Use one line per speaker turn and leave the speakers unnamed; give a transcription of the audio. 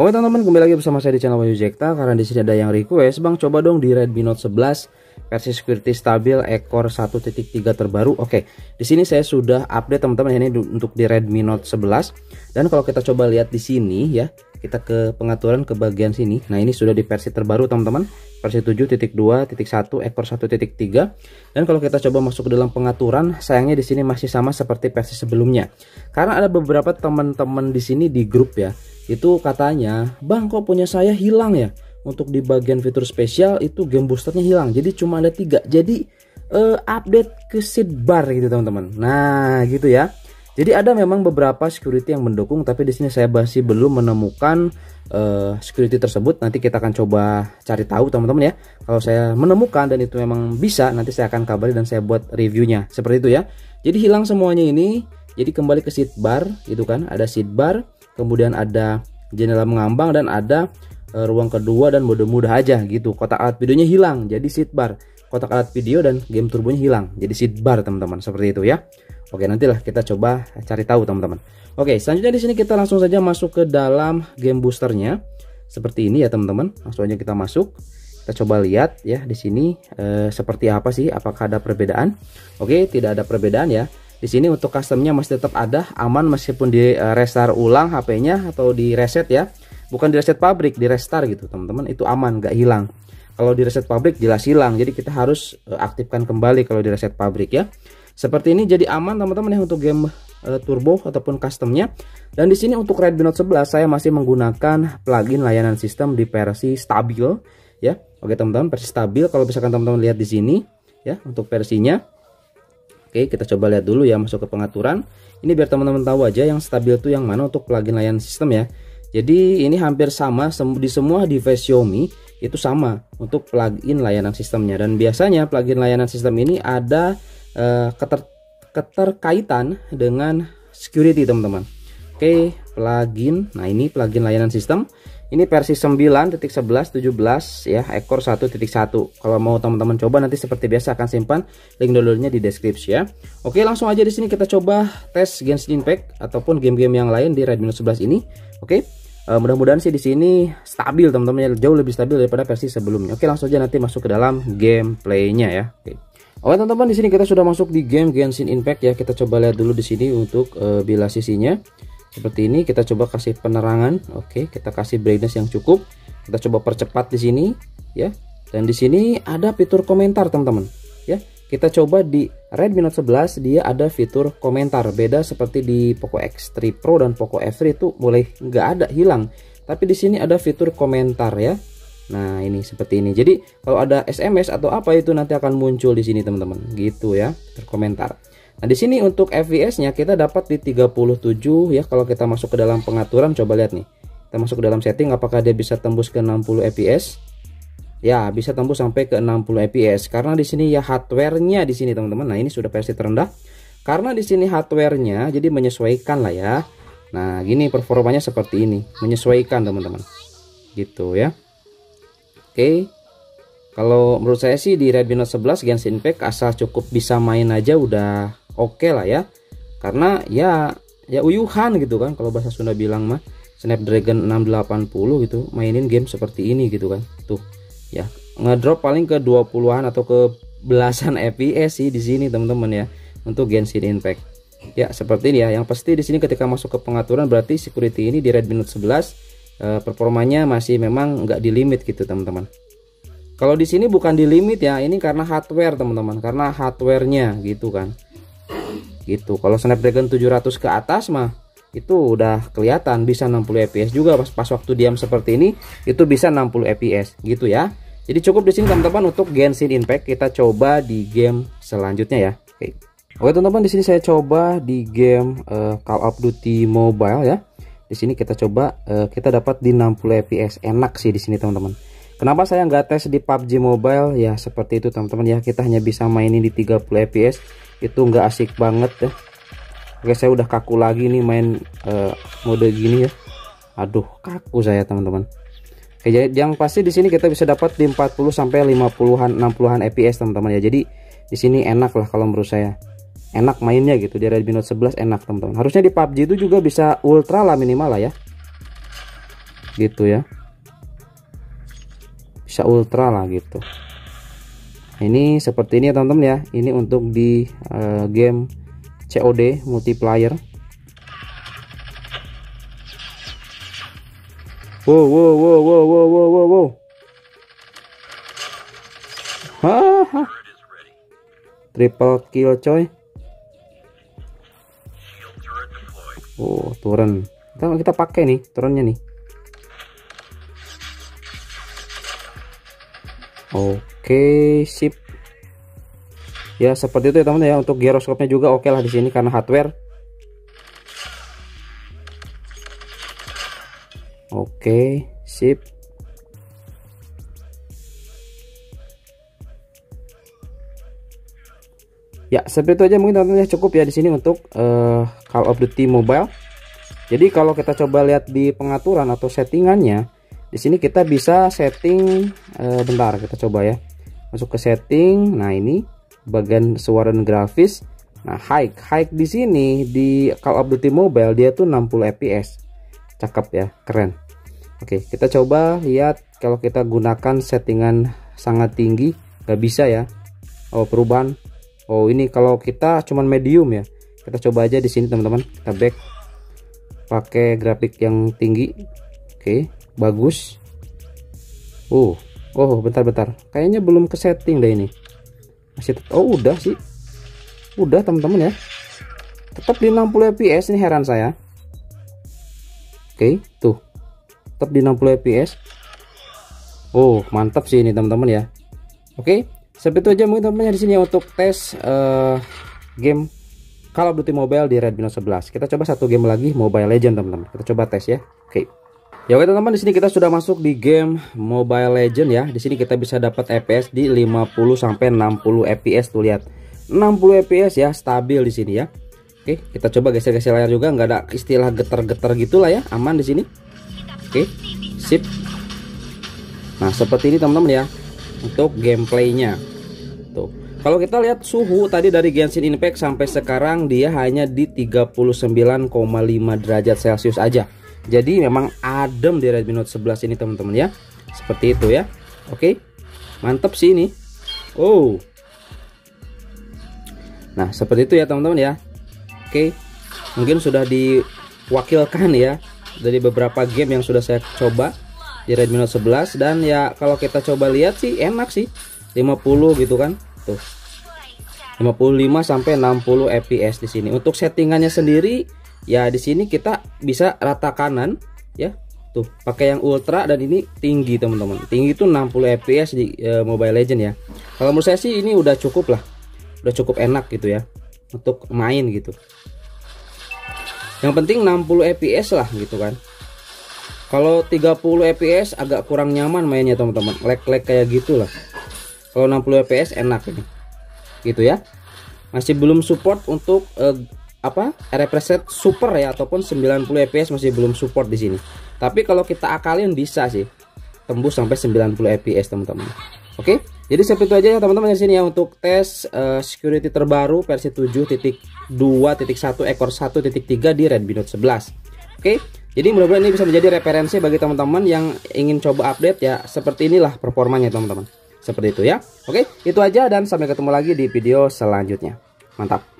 Oke teman-teman kembali lagi bersama saya di channel Wahyu Jekta. Karena di sini ada yang request Bang coba dong di Redmi Note 11 versi security stabil ekor 1.3 terbaru. Oke, di sini saya sudah update teman-teman ini untuk di Redmi Note 11 dan kalau kita coba lihat di sini ya kita ke pengaturan ke bagian sini. Nah ini sudah di versi terbaru teman-teman. Versi 7.2.1 ekor 1.3 dan kalau kita coba masuk ke dalam pengaturan sayangnya di sini masih sama seperti versi sebelumnya. Karena ada beberapa teman-teman di sini di grup ya itu katanya bang kok punya saya hilang ya? Untuk di bagian fitur spesial itu game boosternya hilang. Jadi cuma ada tiga. Jadi uh, update ke bar gitu teman-teman. Nah gitu ya. Jadi ada memang beberapa security yang mendukung tapi di sini saya masih belum menemukan uh, security tersebut. Nanti kita akan coba cari tahu teman-teman ya. Kalau saya menemukan dan itu memang bisa nanti saya akan kabari dan saya buat reviewnya. Seperti itu ya. Jadi hilang semuanya ini. Jadi kembali ke bar gitu kan. Ada bar kemudian ada jendela mengambang dan ada uh, ruang kedua dan mode mudah aja gitu. Kotak alat videonya hilang jadi bar kotak alat video dan game turbonya hilang jadi bar teman-teman. Seperti itu ya. Oke nantilah kita coba cari tahu teman-teman. Oke selanjutnya di sini kita langsung saja masuk ke dalam game boosternya. Seperti ini ya teman-teman. Langsung aja kita masuk. Kita coba lihat ya di sini eh, seperti apa sih? Apakah ada perbedaan? Oke tidak ada perbedaan ya di sini untuk customnya masih tetap ada aman meskipun di uh, restart ulang HP-nya atau di reset ya. Bukan di reset pabrik di restart gitu teman-teman. Itu aman nggak hilang. Kalau di reset pabrik jelas hilang. Jadi kita harus uh, aktifkan kembali kalau di reset pabrik ya. Seperti ini jadi aman teman-teman ya untuk game uh, turbo ataupun customnya. Dan di sini untuk Redmi Note 11 saya masih menggunakan plugin layanan sistem di versi stabil ya. Oke teman-teman versi stabil. Kalau misalkan teman-teman lihat di sini ya untuk versinya Oke kita coba lihat dulu ya masuk ke pengaturan. Ini biar teman-teman tahu aja yang stabil itu yang mana untuk plugin layanan sistem ya. Jadi ini hampir sama di semua device Xiaomi itu sama untuk plugin layanan sistemnya. Dan biasanya plugin layanan sistem ini ada uh, keter keterkaitan dengan security teman-teman Oke plugin. Nah ini plugin layanan sistem. Ini versi 9.11 17 ya ekor 1.1 kalau mau teman-teman coba nanti seperti biasa akan simpan link downloadnya di deskripsi ya. Oke langsung aja di sini kita coba tes Genshin Impact ataupun game-game yang lain di Redmi Note 11 ini. Oke uh, mudah-mudahan sih di sini stabil teman-teman jauh lebih stabil daripada versi sebelumnya. Oke langsung aja nanti masuk ke dalam gameplaynya ya. Oke. Oke teman-teman di sini kita sudah masuk di game Genshin Impact ya. Kita coba lihat dulu di sini untuk uh, bila sisinya seperti ini kita coba kasih penerangan. Oke kita kasih brightness yang cukup. Kita coba percepat di sini ya. Dan di sini ada fitur komentar teman-teman. Ya kita coba di Redmi Note 11 dia ada fitur komentar. Beda seperti di Poco X3 Pro dan Poco F3 itu boleh nggak ada hilang. Tapi di sini ada fitur komentar ya. Nah ini seperti ini. Jadi kalau ada SMS atau apa itu nanti akan muncul di sini teman-teman. Gitu ya, berkomentar. Nah, di sini untuk FPS-nya kita dapat di 37 ya kalau kita masuk ke dalam pengaturan coba lihat nih. Kita masuk ke dalam setting apakah dia bisa tembus ke 60 FPS? Ya, bisa tembus sampai ke 60 FPS karena di sini ya hardware-nya di sini teman-teman. Nah, ini sudah versi terendah. Karena di sini hardware-nya jadi menyesuaikan lah ya. Nah, gini performanya seperti ini, menyesuaikan teman-teman. Gitu ya. Oke. Kalau menurut saya sih di Redmi Note 11 Genshin Impact asal cukup bisa main aja udah oke okay lah ya. Karena ya ya uyuhan gitu kan. Kalau bahasa Sunda bilang mah Snapdragon 680 gitu mainin game seperti ini gitu kan. Tuh ya. Ngedrop paling ke 20-an atau ke belasan FPS sih di sini teman-teman ya untuk Genshin Impact. Ya seperti ini ya. Yang pasti di sini ketika masuk ke pengaturan berarti security ini di Redmi Note 11 eh, performanya masih memang nggak di limit gitu teman-teman. Kalau di sini bukan di limit ya ini karena hardware teman-teman. Karena hardwarenya gitu kan gitu. Kalau Snapdragon 700 ke atas mah itu udah kelihatan bisa 60 fps juga. Pas, pas waktu diam seperti ini itu bisa 60 fps gitu ya. Jadi cukup di sini teman-teman untuk Genshin Impact. Kita coba di game selanjutnya ya. Oke. Oke teman-teman di sini saya coba di game uh, Call of Duty Mobile ya. Di sini kita coba uh, kita dapat di 60 fps enak sih di sini teman-teman. Kenapa saya nggak tes di PUBG Mobile? Ya seperti itu teman-teman ya. Kita hanya bisa mainin di 30 fps. Itu nggak asik banget ya. Oke saya udah kaku lagi nih main uh, mode gini ya. Aduh kaku saya teman-teman. Oke jadi yang pasti di sini kita bisa dapat di 40 sampai 50-an 60-an fps teman-teman ya. Jadi di sini enak lah kalau menurut saya. Enak mainnya gitu di Redmi Note 11 enak teman-teman. Harusnya di PUBG itu juga bisa ultra lah minimal lah ya gitu ya bisa ultra lah gitu ini seperti ini ya teman-teman ya. Ini untuk di uh, game COD multiplayer. Wow wow wow wow wow wow wow wow. Haha. triple kill coy. Oh turun. Kita, kita pakai nih turunnya nih Oke, sip. Ya, seperti itu ya teman ya. Untuk giroskopnya juga oke lah di sini karena hardware. Oke, sip. Ya, seperti itu aja mungkin teman-teman ya cukup ya di sini untuk uh, Call of Duty Mobile. Jadi kalau kita coba lihat di pengaturan atau settingannya, di sini kita bisa setting uh, bentar kita coba ya. Masuk ke setting. Nah ini bagian suara dan grafis. Nah high high di sini di Call of Duty Mobile dia tuh 60 fps cakep ya keren. Oke kita coba lihat kalau kita gunakan settingan sangat tinggi nggak bisa ya. Oh perubahan. Oh ini kalau kita cuman medium ya. Kita coba aja di sini teman-teman. Kita back. Pakai grafik yang tinggi. Oke bagus. Uh oh bentar-bentar kayaknya belum ke setting deh ini. Masih oh udah sih. Udah teman-teman ya. Tetap di 60 fps ini heran saya. Oke tuh. Tetap di 60 fps oh mantap sih ini teman-teman ya. Oke seperti itu aja mungkin teman-teman di sini ya untuk tes uh, game Call of Duty Mobile di Redmi Note 11 kita coba satu game lagi Mobile Legend teman-teman. Kita coba tes ya. Oke Ya oke teman-teman di sini kita sudah masuk di game Mobile Legend ya. Di sini kita bisa dapat FPS di 50 sampai 60 FPS tuh lihat. 60 FPS ya, stabil di sini ya. Oke, kita coba geser-geser layar juga nggak ada istilah getar-getar gitulah ya, aman di sini. Oke, sip. Nah, seperti ini teman-teman ya untuk gameplaynya. Tuh. Kalau kita lihat suhu tadi dari Genshin Impact sampai sekarang dia hanya di 39,5 derajat Celcius aja jadi memang adem di Redmi Note 11 ini teman-teman ya. Seperti itu ya. Oke. Mantap sih ini. Oh. Nah seperti itu ya teman-teman ya. Oke. Mungkin sudah diwakilkan ya dari beberapa game yang sudah saya coba di Redmi Note 11 dan ya kalau kita coba lihat sih enak sih. 50 gitu kan. Tuh. 55 sampai 60 fps di sini. Untuk settingannya sendiri ya di sini kita bisa rata kanan ya. Tuh pakai yang ultra dan ini tinggi teman-teman. Tinggi itu 60 fps di e, Mobile Legend ya. Kalau menurut saya sih ini udah cukup lah. Udah cukup enak gitu ya untuk main gitu. Yang penting 60 fps lah gitu kan. Kalau 30 fps agak kurang nyaman mainnya teman-teman. Lag-lag kayak gitulah kalau 60 fps enak ini. Gitu ya. Masih belum support untuk uh, apa represet super ya ataupun 90 fps masih belum support di sini. Tapi kalau kita akalin bisa sih tembus sampai 90 fps teman-teman. Oke? Jadi seperti itu aja ya teman-teman di sini ya untuk tes uh, security terbaru versi 7.2.1 ekor 1.3 di Redmi Note 11 oke? Jadi mudah-mudahan ini bisa menjadi referensi bagi teman-teman yang ingin coba update ya seperti inilah performanya teman-teman. Seperti itu ya. Oke? Itu aja dan sampai ketemu lagi di video selanjutnya. Mantap